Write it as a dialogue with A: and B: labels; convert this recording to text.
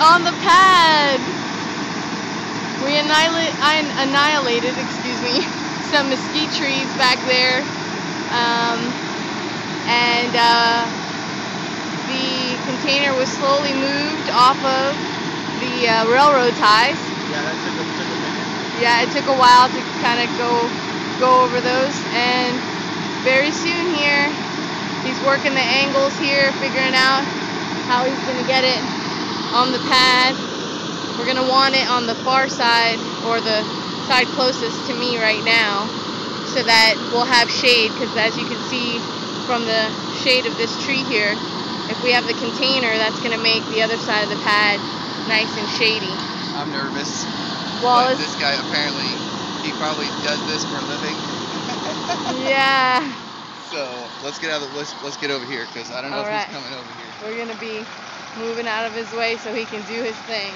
A: on the pad. We annihilate, annihilated, excuse me, some mesquite trees back there. Um, and uh, the container was slowly moved off of the uh, railroad ties.
B: Yeah, that took a, took a minute.
A: Yeah, it took a while to kind of go go over those, and very soon here, he's working the angles here, figuring out how he's gonna get it on the pad. We're gonna want it on the far side or the side closest to me right now so that we'll have shade because as you can see from the shade of this tree here, if we have the container, that's going to make the other side of the pad nice and shady.
C: I'm nervous. But this guy apparently, he probably does this for a living.
A: yeah.
C: So let's get out of the, let's let's get over here because I don't know
A: All
C: if
A: right.
C: he's coming over here.
A: We're gonna be moving out of his way so he can do his thing.